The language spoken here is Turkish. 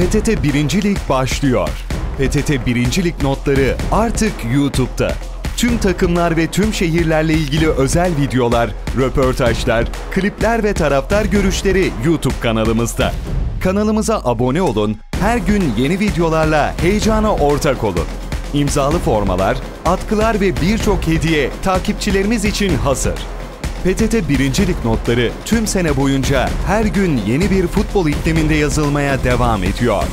PTT 1. Lig başlıyor. PTT 1. Lig notları artık YouTube'da. Tüm takımlar ve tüm şehirlerle ilgili özel videolar, röportajlar, klipler ve taraftar görüşleri YouTube kanalımızda. Kanalımıza abone olun, her gün yeni videolarla heyecana ortak olun. İmzalı formalar, atkılar ve birçok hediye takipçilerimiz için hazır. PTT 1. Lig notları tüm sene boyunca her gün yeni bir futbol ikliminde yazılmaya devam ediyor.